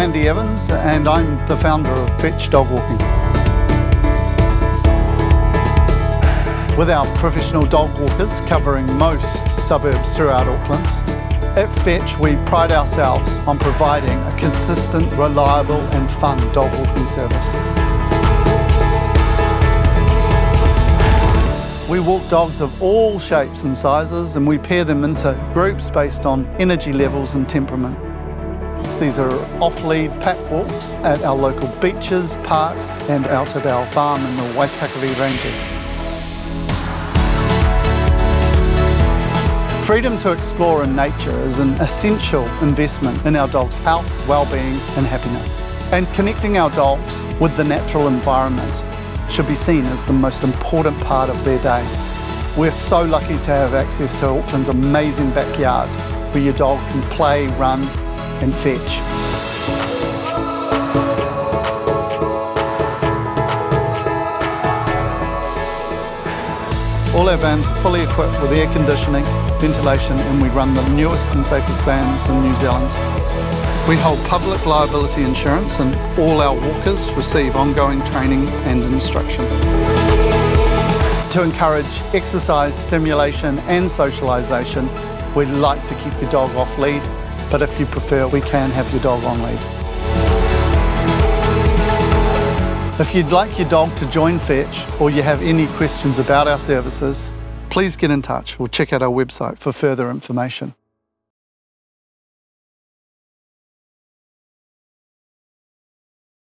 James and I'm the founder of Fetch Dog Walking. With our professional dog walkers covering most suburbs throughout Auckland, at Fetch we pride ourselves on providing a consistent, reliable and fun dog walking service. We walk dogs of all shapes and sizes and we pair them into groups based on energy levels and temperament. These are off-lead pack walks at our local beaches, parks and out at our farm in the Waitakere Ranges. Freedom to explore in nature is an essential investment in our dog's health, well-being and happiness. And connecting our dogs with the natural environment should be seen as the most important part of their day. We're so lucky to have access to Auckland's amazing backyard where your dog can play, run and fetch. All our vans are fully equipped with air conditioning, ventilation and we run the newest and safest vans in New Zealand. We hold public liability insurance and all our walkers receive ongoing training and instruction. To encourage exercise, stimulation and socialisation, we'd like to keep your dog off lead, but if you prefer, we can have your dog on lead. If you'd like your dog to join Fetch or you have any questions about our services, please get in touch or check out our website for further information.